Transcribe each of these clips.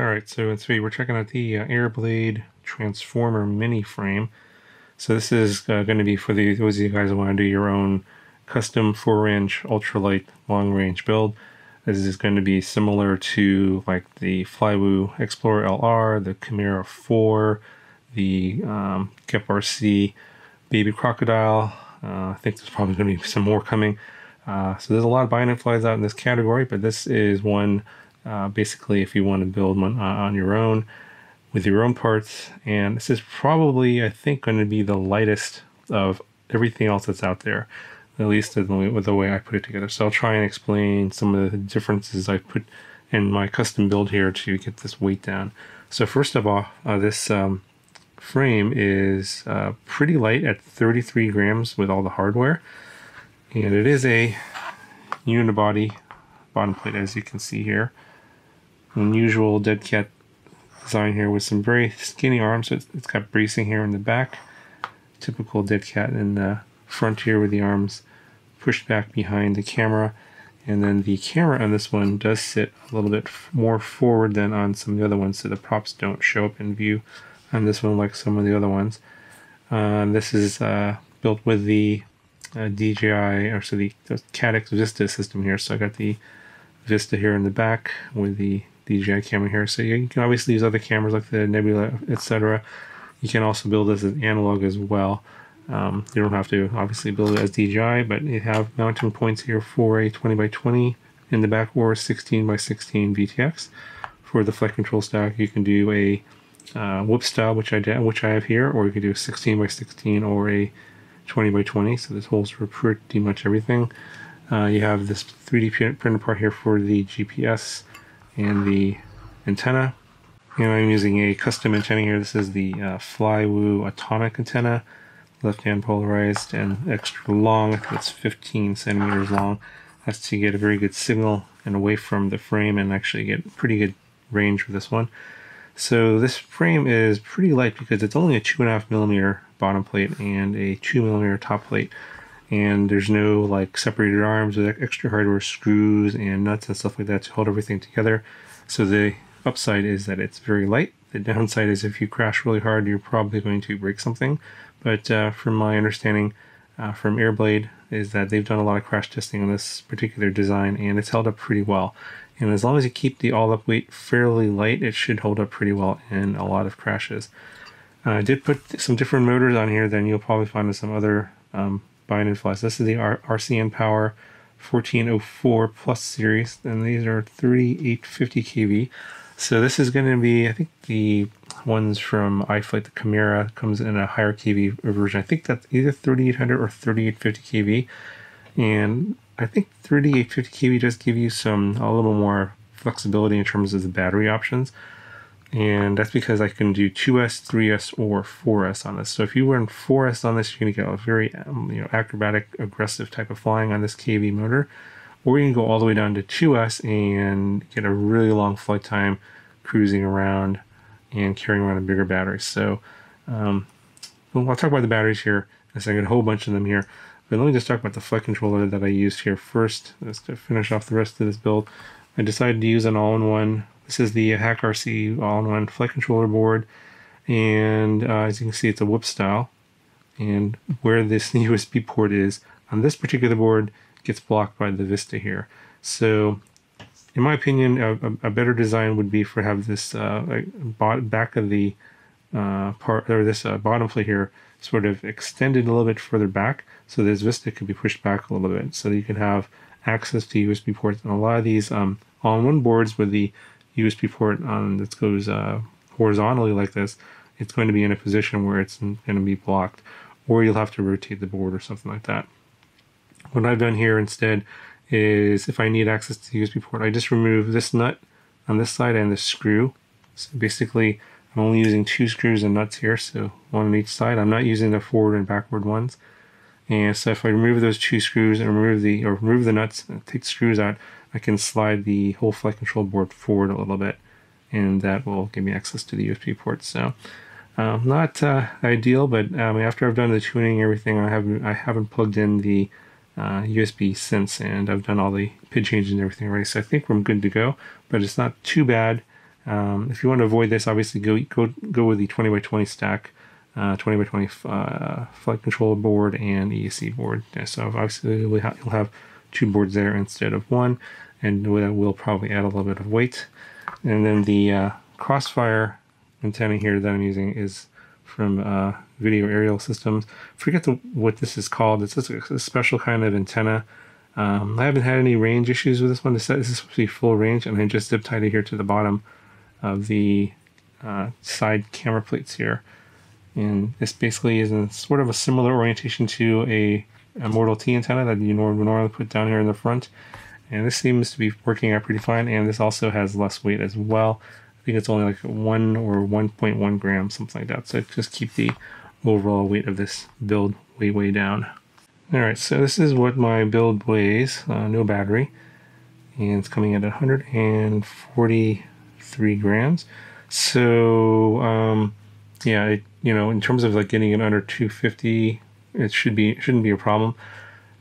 All right, so in three, we're checking out the uh, Airblade Transformer Mini Frame. So this is uh, going to be for the, those of you guys who want to do your own custom 4-inch ultralight long-range build. This is going to be similar to like the Flywoo Explorer LR, the Chimera 4, the um, Baby Crocodile. Uh, I think there's probably going to be some more coming. Uh, so there's a lot of bind flies out in this category, but this is one uh, basically if you want to build one uh, on your own with your own parts. And this is probably, I think, going to be the lightest of everything else that's out there, at least with the way I put it together. So I'll try and explain some of the differences I put in my custom build here to get this weight down. So first of all, uh, this um, frame is uh, pretty light at 33 grams with all the hardware. And it is a unibody bottom plate as you can see here unusual dead cat design here with some very skinny arms. So it's, it's got bracing here in the back. Typical dead cat in the front here with the arms pushed back behind the camera. And then the camera on this one does sit a little bit more forward than on some of the other ones, so the props don't show up in view on this one like some of the other ones. Uh, this is uh, built with the uh, DJI, or so the, the Vista system here. So I got the Vista here in the back with the DJI camera here. So you can obviously use other cameras like the Nebula, etc. You can also build this as analog as well. Um, you don't have to obviously build it as DJI, but you have mounting points here for a 20 by 20 in the back or 16 by 16 VTX. For the flight control stack, you can do a uh, whip style, which I which I have here, or you can do a 16 by 16 or a 20 by 20. So this holds for pretty much everything. Uh, you have this 3D printed part here for the GPS and the antenna. And I'm using a custom antenna here. This is the uh, Flywoo Atomic antenna, left-hand polarized and extra long. It's 15 centimeters long. That's to get a very good signal and away from the frame and actually get pretty good range with this one. So this frame is pretty light because it's only a two and a half millimeter bottom plate and a two millimeter top plate and there's no like separated arms with extra hardware screws and nuts and stuff like that to hold everything together. So the upside is that it's very light. The downside is if you crash really hard, you're probably going to break something. But uh, from my understanding uh, from Airblade is that they've done a lot of crash testing on this particular design and it's held up pretty well. And as long as you keep the all-up weight fairly light, it should hold up pretty well in a lot of crashes. Uh, I did put some different motors on here than you'll probably find in some other um, bind and flies. This is the R- RCinpower 1404 Plus series, and these are 3850 kV. So this is going to be, I think the ones from iFlight, the Chimera, comes in a higher kV version. I think that's either 3800 or 3850 kV, and I think 3850 kV does give you some a little more flexibility in terms of the battery options and that's because I can do 2S, 3S, or 4S on this. So if you run 4S on this, you're going to get a very um, you know acrobatic, aggressive type of flying on this KV motor, or you can go all the way down to 2S and get a really long flight time cruising around and carrying around a bigger battery. So um, well, I'll talk about the batteries here in a second, a whole bunch of them here. But let me just talk about the flight controller that I used here first, to finish off the rest of this build. I decided to use an all-in-one this is the HAKRC all-in-one flight controller board, and uh, as you can see, it's a whip style. And where this USB port is on this particular board gets blocked by the Vista here. So, in my opinion, a, a better design would be for have this uh, back of the uh, part or this uh, bottom plate here sort of extended a little bit further back, so this Vista could be pushed back a little bit, so that you can have access to USB ports. And a lot of these um, all-in-one boards with the USB port on that goes uh, horizontally like this, it's going to be in a position where it's going to be blocked, or you'll have to rotate the board or something like that. What I've done here instead is if I need access to the USB port, I just remove this nut on this side and this screw. So basically, I'm only using two screws and nuts here, so one on each side. I'm not using the forward and backward ones. And so if I remove those two screws and remove the or remove the nuts and take the screws out, I can slide the whole flight control board forward a little bit, and that will give me access to the USB port. So, uh, not uh, ideal, but um, after I've done the tuning and everything, I haven't I haven't plugged in the uh, USB since, and I've done all the PID changes and everything already. So I think I'm good to go, but it's not too bad Um, if you want to avoid this, obviously go go go with the 20 by 20 stack, uh, 20 by 20 uh, flight control board and ESC board. So obviously you'll have two boards there instead of one, and that will probably add a little bit of weight. And then the uh, crossfire antenna here that I'm using is from uh, Video Aerial Systems. Forget the, what this is called. It's just a, special kind of antenna. Um, I haven't had any range issues with this one. This, this is supposed to be full range, and I just zip tied it here to the bottom of the uh, side camera plates here. And this basically is in sort of a similar orientation to a, a Mortal T antenna that you would normally put down here in the front. And this seems to be working out pretty fine, and this also has less weight as well. I think it's only like 1 or 1.1 grams, something like that. So just keep the overall weight of this build way, way down. Alright, so this is what my build weighs, uh, no battery. And it's coming at 143 grams. So, um, yeah, it, you know, in terms of like getting it under 250, it should be shouldn't be a problem.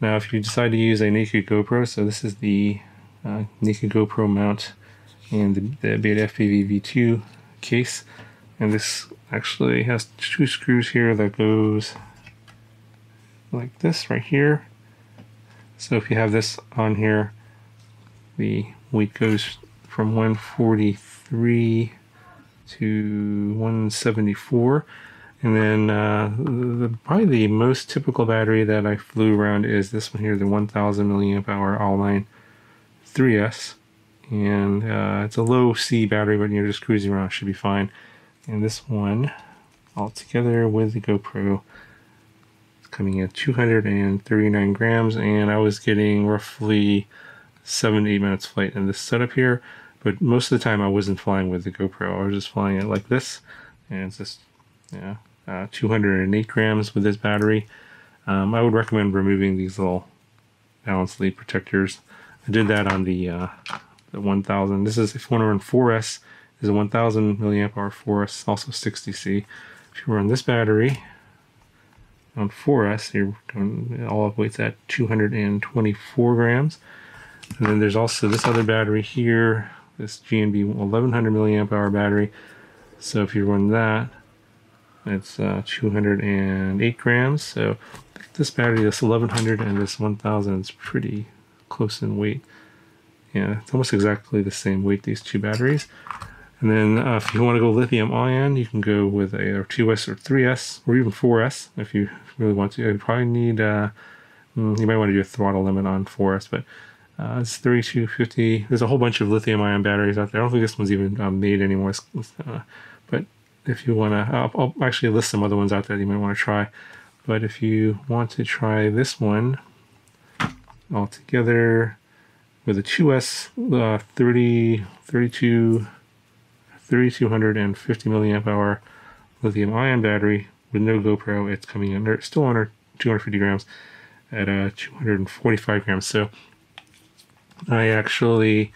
Now, if you decide to use a naked GoPro, so this is the uh, naked GoPro mount and the, the BetaFPV V2 case, and this actually has two screws here that goes like this right here. So if you have this on here, the weight goes from 143 to 174 and then uh, the, probably the most typical battery that I flew around is this one here, the 1000 milliamp hour Auline 3S. And uh, it's a low C battery, but you're just cruising around, should be fine. And this one, all together with the GoPro, coming at 239 grams, and I was getting roughly seven to eight minutes flight in this setup here. But most of the time, I wasn't flying with the GoPro. I was just flying it like this, and it's just yeah, uh, 208 grams with this battery. Um, I would recommend removing these little balance lead protectors. I did that on the uh, the 1000. This is if you want to run 4S, is a 1000 milliamp hour 4S, also 60C. If you run this battery on 4S, you're going all up weights at 224 grams. And then there's also this other battery here, this GNB 1100 milliamp hour battery. So if you run that, it's uh, 208 grams. So this battery, this 1100 and this 1000 is pretty close in weight. Yeah, it's almost exactly the same weight, these two batteries. And then uh, if you want to go lithium ion, you can go with a 2S or 3S or even 4S if you really want to. You probably need, uh, mm, you might want to do a throttle limit on 4S, but uh, it's 3250. There's a whole bunch of lithium ion batteries out there. I don't think this one's even uh, made anymore. Uh, but if you want to, I'll, I'll, actually list some other ones out there you might want to try. But if you want to try this one all together with a 2S uh, 30, 32, 3250 milliamp hour lithium ion battery with no GoPro, it's coming in still under 250 grams at uh, 245 grams. So I actually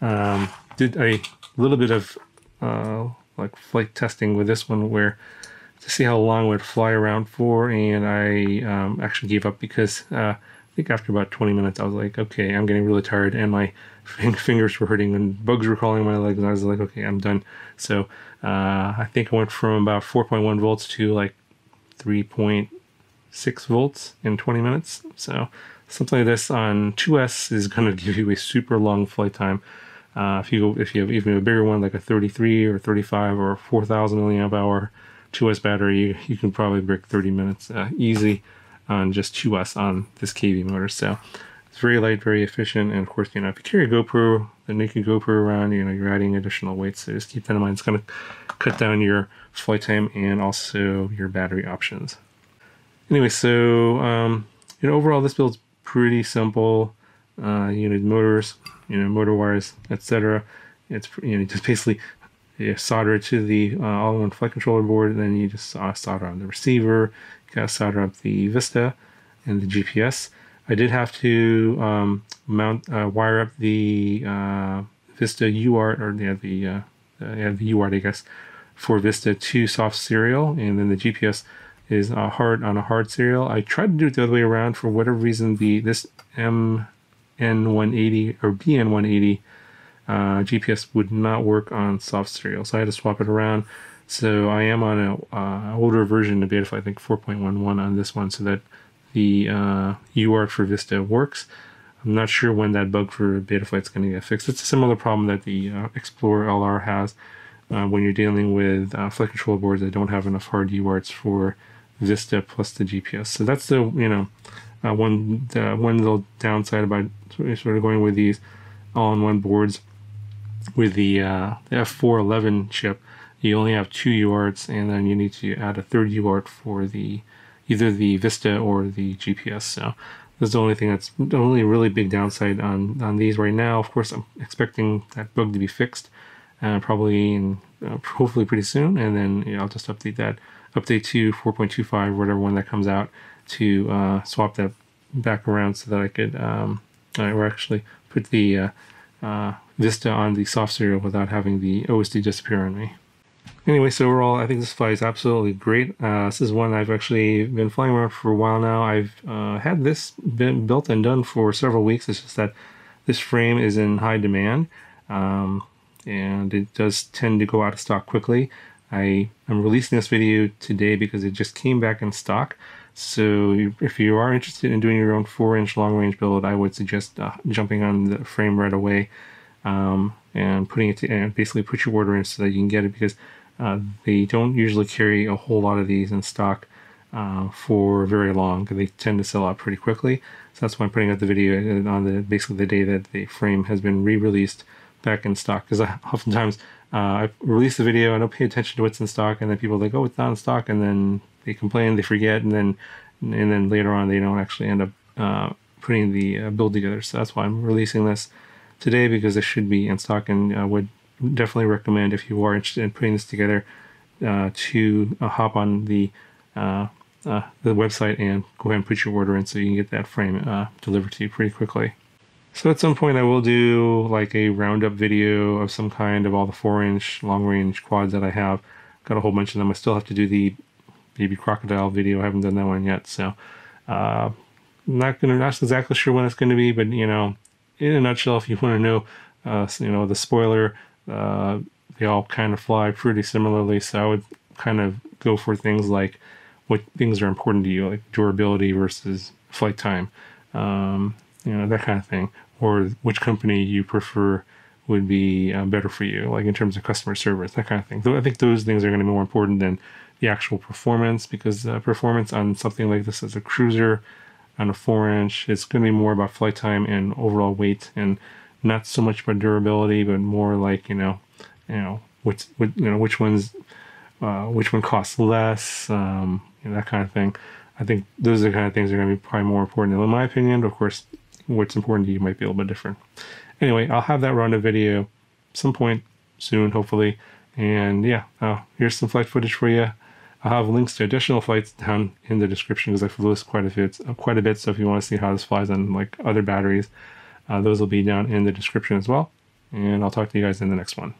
um, did a little bit of uh, like flight testing with this one where to see how long it would fly around for and I um, actually gave up because uh, I think after about 20 minutes I was like okay I'm getting really tired and my fingers were hurting and bugs were crawling my legs and I was like okay I'm done. So uh, I think I went from about 4.1 volts to like 3.6 volts in 20 minutes. So something like this on 2S is going to give you a super long flight time uh, if you if you have even a bigger one like a 33 or 35 or 4,000 milliamp hour 2S battery, you, you can probably break 30 minutes uh, easy on just 2S on this KV motor. So it's very light, very efficient, and of course, you know, if you carry a GoPro, the naked GoPro around, you know, you're adding additional weight. So just keep that in mind. It's going to cut down your flight time and also your battery options. Anyway, so um, you know, overall, this build's pretty simple. Uh, you know, motors, you know, motor wires, etc. It's you know just basically you solder it to the uh, all-in-one flight controller board, and then you just uh, solder on the receiver. You gotta solder up the Vista and the GPS. I did have to um, mount uh, wire up the uh, Vista UART or yeah, the uh, yeah, the UART I guess for Vista to soft serial, and then the GPS is hard on a hard serial. I tried to do it the other way around for whatever reason. The this M N180 or BN180 uh, GPS would not work on soft serial. So I had to swap it around. So I am on an uh, older version of Betaflight, I think 4.11 on this one, so that the uh, UART for Vista works. I'm not sure when that bug for Betaflight is going to get fixed. It's a similar problem that the uh, Explorer LR has uh, when you're dealing with uh, flight control boards that don't have enough hard UARTs for Vista plus the GPS. So that's the you know uh, one the one little downside about sort of going with these all-in-one boards with the, uh, the F411 chip. You only have two UARTs, and then you need to add a third UART for the either the Vista or the GPS. So that's the only thing that's the only really big downside on on these right now. Of course, I'm expecting that bug to be fixed, uh, probably in uh, hopefully pretty soon, and then I'll just update that update to 4.25, whatever one that comes out, to uh, swap that back around so that I could um, or actually put the uh, uh, Vista on the soft serial without having the OSD disappear on me. Anyway, so overall, I think this fly is absolutely great. Uh, this is one I've actually been flying around for a while now. I've uh, had this been built and done for several weeks. It's just that this frame is in high demand, um, and it does tend to go out of stock quickly. I am releasing this video today because it just came back in stock. So if you are interested in doing your own 4-inch long-range build, I would suggest uh, jumping on the frame right away um, and putting it to, and basically put your order in so that you can get it because uh, they don't usually carry a whole lot of these in stock uh, for very long they tend to sell out pretty quickly. So that's why I'm putting out the video on the basically the day that the frame has been re-released back in stock because oftentimes uh, I release the video, I don't pay attention to what's in stock, and then people are like, "Oh, it's not in stock," and then they complain, they forget, and then and then later on they don't actually end up uh, putting the uh, build together. So that's why I'm releasing this today because it should be in stock, and I would definitely recommend if you are interested in putting this together uh, to uh, hop on the uh, the website and go ahead and put your order in so you can get that frame delivered to you pretty quickly. So at some point I will do like a roundup video of some kind of all the four inch long range quads that I have. Got a whole bunch of them. I still have to do the baby crocodile video. I haven't done that one yet. So uh, not gonna not exactly sure when it's gonna be, but you know, in a nutshell, if you want to know, uh, you know, the spoiler, uh, they all kind of fly pretty similarly. So I would kind of go for things like what things are important to you, like durability versus flight time. Um, you know, that kind of thing, or which company you prefer would be uh, better for you, like in terms of customer service, that kind of thing. I think those things are going to be more important than the actual performance because performance on something like this as a cruiser on a four inch, it's going to be more about flight time and overall weight and not so much about durability, but more like, you know, you know, which, which you know, which one's, uh, which one costs less, um, you know, that kind of thing. I think those are the kind of things that are going to be probably more important in my opinion. Of course, what's important to you might be a little bit different. Anyway, I'll have that run a video some point soon, hopefully. And yeah, uh, here's some flight footage for you. I'll have links to additional flights down in the description because I flew this quite a bit, quite a bit. So if you want to see how this flies on like other batteries, uh, those will be down in the description as well. And I'll talk to you guys in the next one.